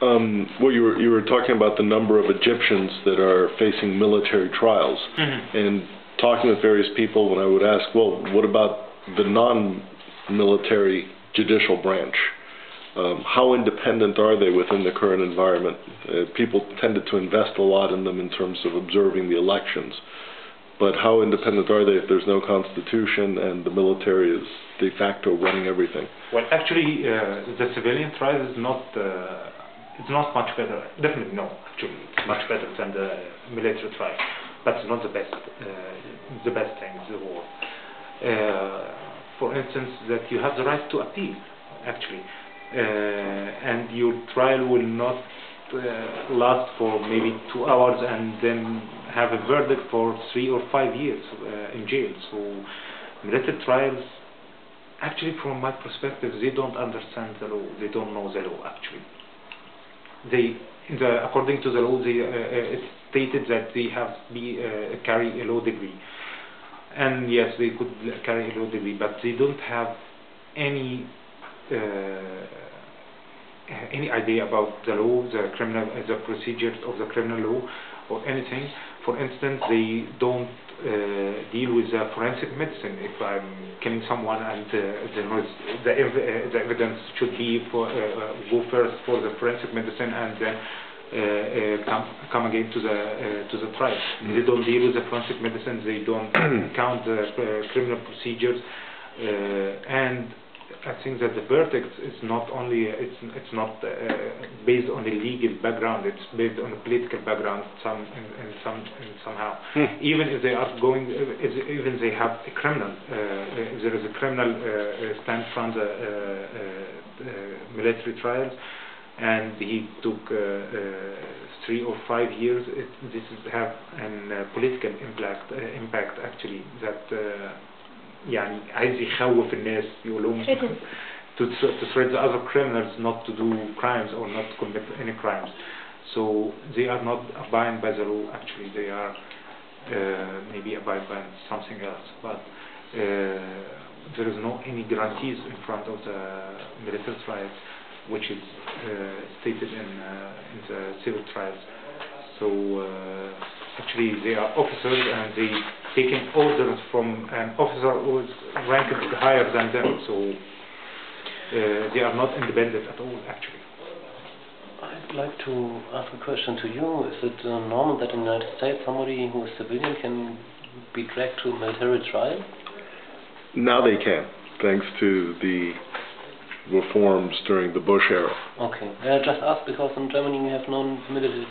Um, well, you were, you were talking about the number of Egyptians that are facing military trials. Mhm. And talking with various people, when I would ask, well, what about the non-military judicial branch? Um, how independent are they within the current environment? Uh, people tended to invest a lot in them in terms of observing the elections. But how independent are they if there's no constitution and the military is de facto running everything? Well, actually, uh, the civilian trial is not uh, it's not much better. Definitely no. Actually, it's much better than the military trial, but it's not the best. Uh, the best thing the war. Uh, for instance, that you have the right to appeal, actually, uh, and your trial will not uh, last for maybe two hours and then have a verdict for three or five years uh, in jail. So, military trials actually from my perspective they don't understand the law they don't know the law actually they the according to the law they uh, uh, stated that they have be uh, carry a law degree. And yes they could carry a law degree but they don't have any uh, any idea about the law the criminal uh, the procedures of the criminal law or anything. For instance they don't uh, deal with uh, forensic medicine. If I'm killing someone and uh, the, the, ev uh, the evidence should be for uh, uh, go first for the forensic medicine and then uh, uh, come come again to the uh, to the trial. Mm. They don't deal with the forensic medicine. They don't count the uh, criminal procedures uh, and I think that the verdict is not only it's it's not uh, based on a legal background. It's based on a political background. Some in, in some in somehow. Hmm. Even if they are going, if, even they have a criminal, uh, if there is a criminal uh, stand from the uh, uh, military trials, and he took uh, uh, three or five years, it, this is have an uh, political impact uh, impact actually that. Uh, يعني عايز يخوف الناس يقول لهم to, to threat the other criminals not to do crimes or not to commit any crimes. So they are not abiding by the law actually, they are uh, maybe abide by something else. But uh, there is no any guarantees in front of the military trials which is uh, stated in, uh, in the civil trials. So uh, actually they are officers and they taking orders from an officer who is ranked higher than them. So uh, they are not independent at all actually. I'd like to ask a question to you. Is it uh, normal that in the United States somebody who is civilian can be dragged to a military trial? Now they can, thanks to the reforms during the Bush era. Okay. I just asked because in Germany we have no military,